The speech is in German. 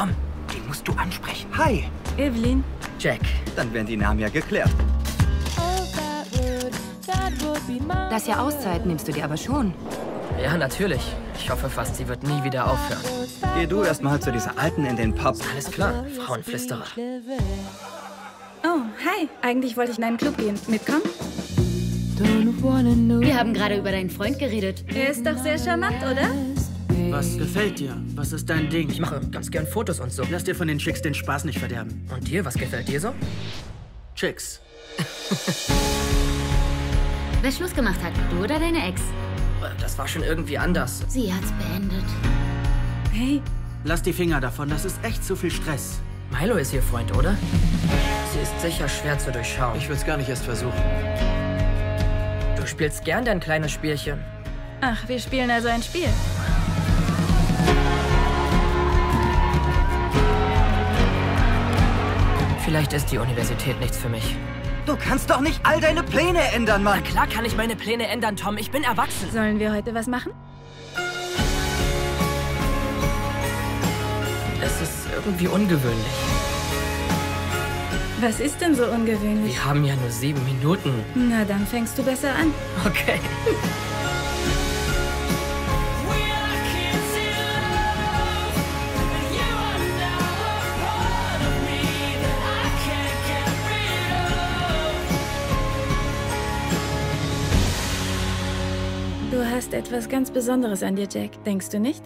Tom, den musst du ansprechen. Hi. Evelyn. Jack. Dann wären die Namen ja geklärt. Das Jahr Auszeit nimmst du dir aber schon. Ja, natürlich. Ich hoffe fast, sie wird nie wieder aufhören. Geh du erst mal zu dieser Alten in den Pub. Alles klar, Frauenflüsterer. Oh, hi. Eigentlich wollte ich in einen Club gehen. Mitkommen? Wir haben gerade über deinen Freund geredet. Er ist doch sehr charmant, oder? Was gefällt dir? Was ist dein Ding? Ich mache ganz gern Fotos und so. Lass dir von den Chicks den Spaß nicht verderben. Und dir, was gefällt dir so? Chicks. Wer Schluss gemacht hat, du oder deine Ex? Das war schon irgendwie anders. Sie hat's beendet. Hey, Lass die Finger davon, das ist echt zu viel Stress. Milo ist ihr Freund, oder? Sie ist sicher schwer zu durchschauen. Ich will es gar nicht erst versuchen. Du spielst gern dein kleines Spielchen. ach, wir spielen also ein Spiel. Vielleicht ist die Universität nichts für mich. Du kannst doch nicht all deine Pläne ändern, Mann. Klar kann ich meine Pläne ändern, Tom. Ich bin erwachsen. Sollen wir heute was machen? Es ist irgendwie ungewöhnlich. Was ist denn so ungewöhnlich? Wir haben ja nur sieben Minuten. Na, dann fängst du besser an. Okay. Du hast etwas ganz Besonderes an dir, Jack. Denkst du nicht?